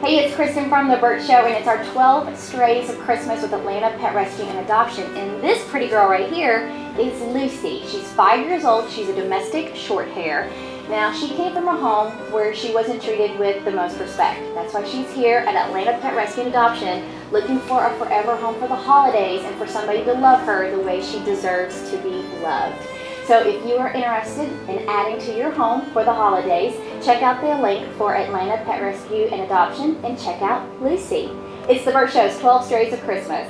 Hey, it's Kristin from The Bert Show, and it's our 12 Strays of Christmas with Atlanta Pet Rescue and Adoption. And this pretty girl right here is Lucy. She's five years old. She's a domestic short hair. Now, she came from a home where she wasn't treated with the most respect. That's why she's here at Atlanta Pet Rescue and Adoption looking for a forever home for the holidays and for somebody to love her the way she deserves to be loved. So if you are interested in adding to your home for the holidays, check out the link for Atlanta Pet Rescue and Adoption and check out Lucy. It's the Bert Show's 12 Strays of Christmas.